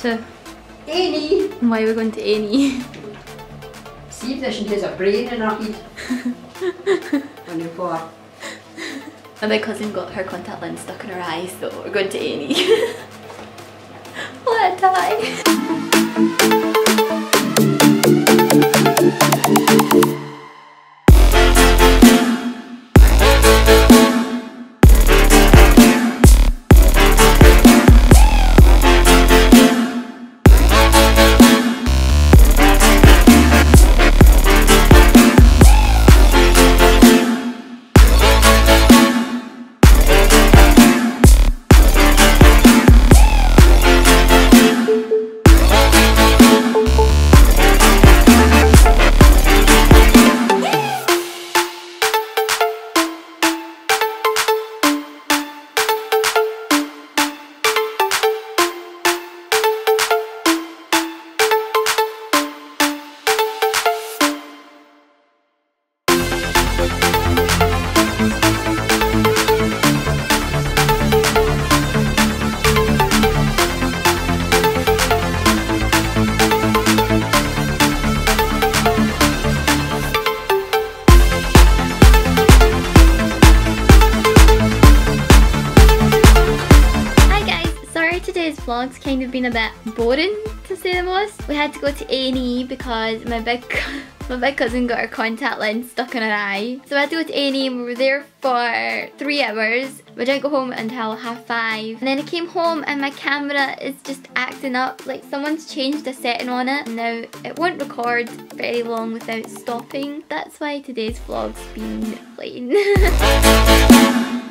to? A&E. Why are we going to A&E? See if this has a brain in her head. when you pour. And my cousin got her contact lens stuck in her eye, so we're going to A&E. today's vlog's kind of been a bit boring to say the most. We had to go to A&E because my big my big cousin got her contact lens stuck in her eye. So we had to go to A&E and we were there for three hours. We didn't go home until half five. And then I came home and my camera is just acting up like someone's changed a setting on it. Now it won't record very long without stopping. That's why today's vlog's been plain.